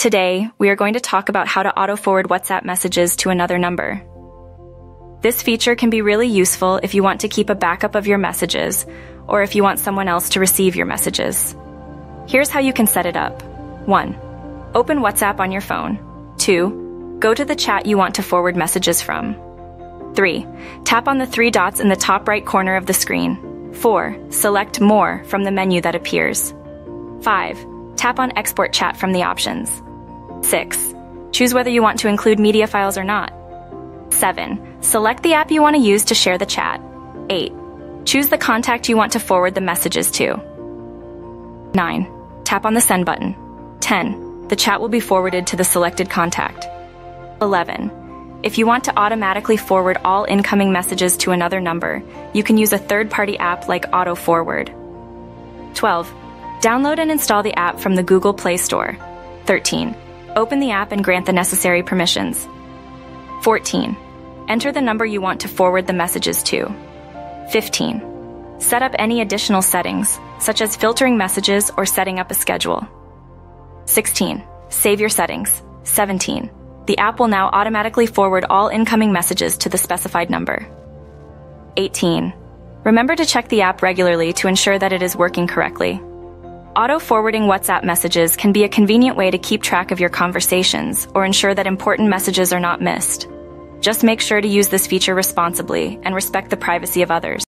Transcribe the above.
Today, we are going to talk about how to auto-forward WhatsApp messages to another number. This feature can be really useful if you want to keep a backup of your messages, or if you want someone else to receive your messages. Here's how you can set it up. 1. Open WhatsApp on your phone. 2. Go to the chat you want to forward messages from. 3. Tap on the three dots in the top right corner of the screen. 4. Select More from the menu that appears. 5. Tap on Export Chat from the options. 6. Choose whether you want to include media files or not. 7. Select the app you want to use to share the chat. 8. Choose the contact you want to forward the messages to. 9. Tap on the Send button. 10. The chat will be forwarded to the selected contact. 11. If you want to automatically forward all incoming messages to another number, you can use a third-party app like Auto Forward. 12. Download and install the app from the Google Play Store. 13. Open the app and grant the necessary permissions. 14. Enter the number you want to forward the messages to. 15. Set up any additional settings, such as filtering messages or setting up a schedule. 16. Save your settings. 17. The app will now automatically forward all incoming messages to the specified number. 18. Remember to check the app regularly to ensure that it is working correctly. Auto-forwarding WhatsApp messages can be a convenient way to keep track of your conversations or ensure that important messages are not missed. Just make sure to use this feature responsibly and respect the privacy of others.